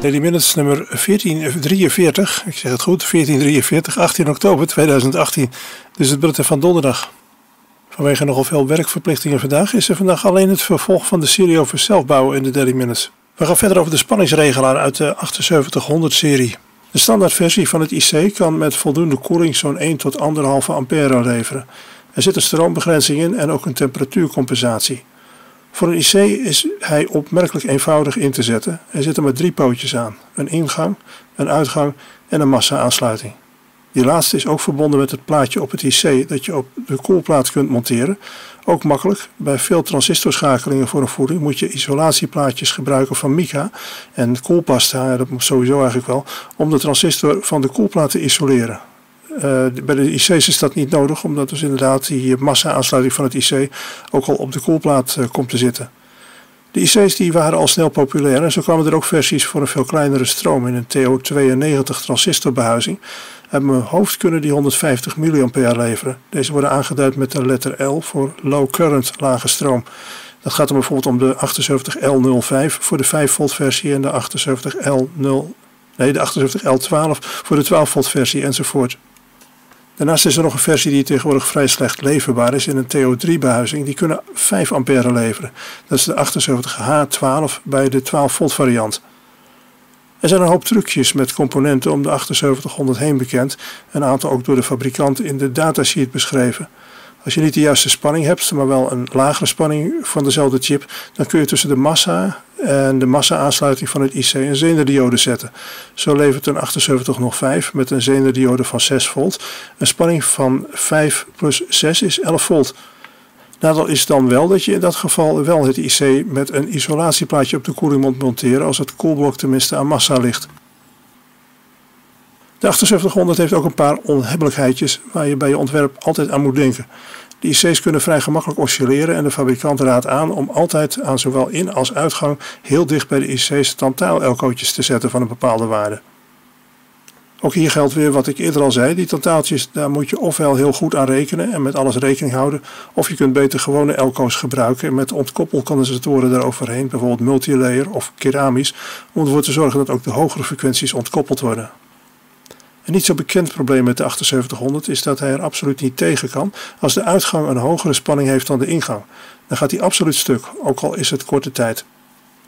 Daily Minutes nummer 1443, ik zeg het goed, 1443, 18 oktober 2018. Dus het bulletin van donderdag. Vanwege nogal veel werkverplichtingen vandaag is er vandaag alleen het vervolg van de serie over zelfbouwen in de Daily Minutes. We gaan verder over de spanningsregelaar uit de 7800 serie. De standaardversie van het IC kan met voldoende koeling zo'n 1 tot 1,5 ampère leveren. Er zit een stroombegrenzing in en ook een temperatuurcompensatie. Voor een IC is hij opmerkelijk eenvoudig in te zetten. Er zitten maar drie pootjes aan: een ingang, een uitgang en een massa-aansluiting. Die laatste is ook verbonden met het plaatje op het IC dat je op de koelplaat kunt monteren. Ook makkelijk. Bij veel transistorschakelingen voor een voeding moet je isolatieplaatjes gebruiken van mica en koelpasta, dat moet sowieso eigenlijk wel, om de transistor van de koelplaat te isoleren. Uh, bij de IC's is dat niet nodig, omdat dus inderdaad die massa-aansluiting van het IC ook al op de koelplaat uh, komt te zitten. De IC's die waren al snel populair en zo kwamen er ook versies voor een veel kleinere stroom in een TO92 transistorbehuizing. Uit mijn hoofd kunnen die 150 mA leveren. Deze worden aangeduid met de letter L voor low current, lage stroom. Dat gaat dan bijvoorbeeld om de 78L05 voor de 5 volt versie en de 78L0, nee, de 78L12 voor de 12 volt versie enzovoort. Daarnaast is er nog een versie die tegenwoordig vrij slecht leverbaar is in een TO3-behuizing. Die kunnen 5 ampère leveren. Dat is de 78H12 bij de 12 volt variant. Er zijn een hoop trucjes met componenten om de 7800 heen bekend. Een aantal ook door de fabrikant in de datasheet beschreven. Als je niet de juiste spanning hebt, maar wel een lagere spanning van dezelfde chip, dan kun je tussen de massa en de massa-aansluiting van het IC een zenderdiode zetten. Zo levert een 7805 met een zenderdiode van 6 volt een spanning van 5 plus 6 is 11 volt. Nadeel is dan wel dat je in dat geval wel het IC met een isolatieplaatje op de koeling moet monteren als het koelblok tenminste aan massa ligt. De 7800 heeft ook een paar onhebbelijkheidjes waar je bij je ontwerp altijd aan moet denken. De IC's kunnen vrij gemakkelijk oscilleren en de fabrikant raadt aan om altijd aan zowel in- als uitgang heel dicht bij de IC's tantaal-elkootjes te zetten van een bepaalde waarde. Ook hier geldt weer wat ik eerder al zei, die tantaaltjes daar moet je ofwel heel goed aan rekenen en met alles rekening houden, of je kunt beter gewone elko's gebruiken met ontkoppelkondensatoren eroverheen, bijvoorbeeld multilayer of keramisch, om ervoor te zorgen dat ook de hogere frequenties ontkoppeld worden. Een niet zo bekend probleem met de 7800 is dat hij er absoluut niet tegen kan als de uitgang een hogere spanning heeft dan de ingang. Dan gaat hij absoluut stuk, ook al is het korte tijd.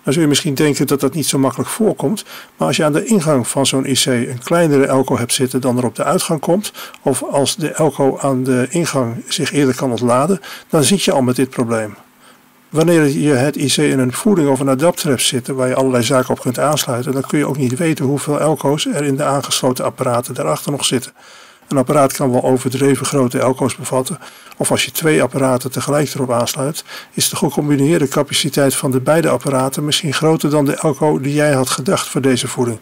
Dan zul je misschien denken dat dat niet zo makkelijk voorkomt, maar als je aan de ingang van zo'n IC een kleinere elko hebt zitten dan er op de uitgang komt, of als de elko aan de ingang zich eerder kan ontladen, dan zit je al met dit probleem. Wanneer je het IC in een voeding of een adapter hebt zitten waar je allerlei zaken op kunt aansluiten, dan kun je ook niet weten hoeveel elko's er in de aangesloten apparaten daarachter nog zitten. Een apparaat kan wel overdreven grote elko's bevatten, of als je twee apparaten tegelijk erop aansluit, is de gecombineerde capaciteit van de beide apparaten misschien groter dan de elko die jij had gedacht voor deze voeding.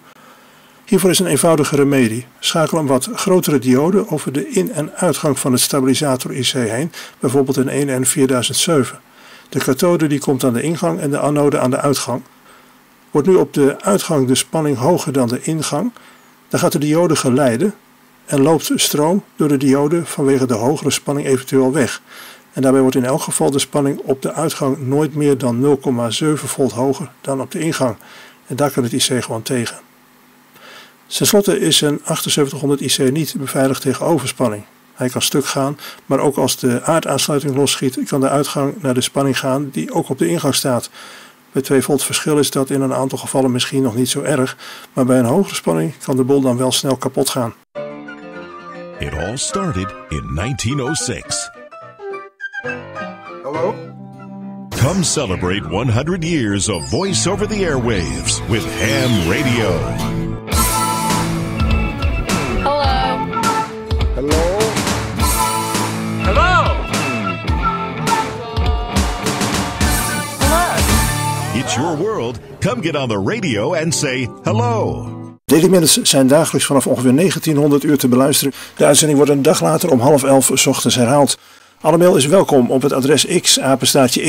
Hiervoor is een eenvoudige remedie. Schakel een wat grotere diode over de in- en uitgang van het stabilisator IC heen, bijvoorbeeld een 1N4007. De kathode die komt aan de ingang en de anode aan de uitgang. Wordt nu op de uitgang de spanning hoger dan de ingang, dan gaat de diode geleiden en loopt stroom door de diode vanwege de hogere spanning eventueel weg. En daarbij wordt in elk geval de spanning op de uitgang nooit meer dan 0,7 volt hoger dan op de ingang. En daar kan het IC gewoon tegen. Ten slotte is een 7800 IC niet beveiligd tegen overspanning. Hij kan stuk gaan, maar ook als de aardaansluiting losschiet, kan de uitgang naar de spanning gaan die ook op de ingang staat. Bij 2 volt verschil is dat in een aantal gevallen misschien nog niet zo erg, maar bij een hogere spanning kan de bol dan wel snel kapot gaan. It all started in 1906. Hello? Come celebrate 100 years of voice over the airwaves with ham radio. Your world. Come get on the radio and say hello. Daily Minutes zijn dagelijks vanaf ongeveer 1900 uur te beluisteren. De uitzending wordt een dag later om half elf 's ochtends herhaald. Alle mail is welkom op het adres x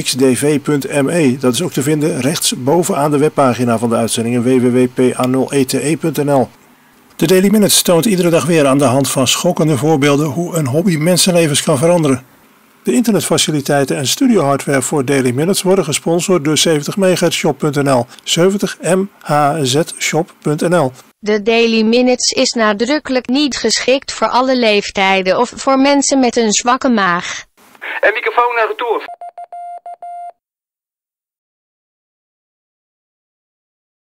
xdv.me. Dat is ook te vinden rechts bovenaan de webpagina van de uitzendingen www.pa0ete.nl. De Daily Minutes toont iedere dag weer aan de hand van schokkende voorbeelden hoe een hobby mensenlevens kan veranderen. De internetfaciliteiten en studiohardware voor Daily Minutes worden gesponsord door 70mhzshop.nl. 70mhzshop.nl. De Daily Minutes is nadrukkelijk niet geschikt voor alle leeftijden of voor mensen met een zwakke maag. En microfoon naar retour.